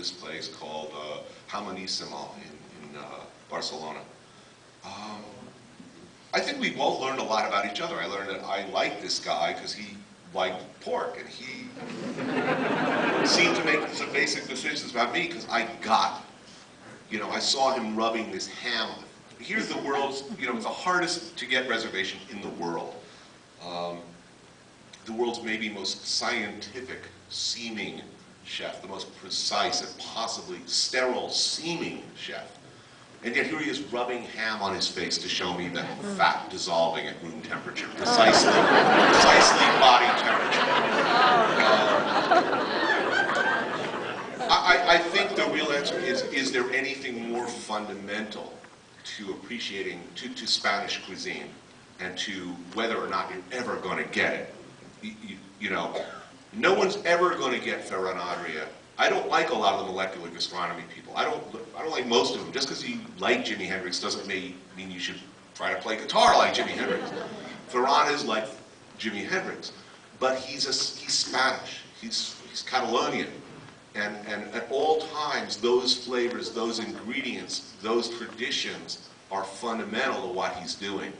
this place called uh, in, in uh, Barcelona. Um, I think we both learned a lot about each other. I learned that I liked this guy because he liked pork, and he seemed to make some basic decisions about me because I got, you know, I saw him rubbing this ham. Here's the world's, you know, it's the hardest to get reservation in the world. Um, the world's maybe most scientific seeming chef, the most precise and possibly sterile seeming chef. And yet here he is rubbing ham on his face to show me the fat dissolving at room temperature, precisely, precisely body temperature. Um, I, I think the real answer is, is there anything more fundamental to appreciating, to, to Spanish cuisine and to whether or not you're ever going to get it? You, you, you know, no one's ever going to get Ferran Adria. I don't like a lot of the molecular gastronomy people. I don't, I don't like most of them. Just because you like Jimi Hendrix doesn't mean, mean you should try to play guitar like Jimi Hendrix. Ferran is like Jimi Hendrix, but he's, a, he's Spanish. He's, he's Catalonian. And, and at all times, those flavors, those ingredients, those traditions are fundamental to what he's doing.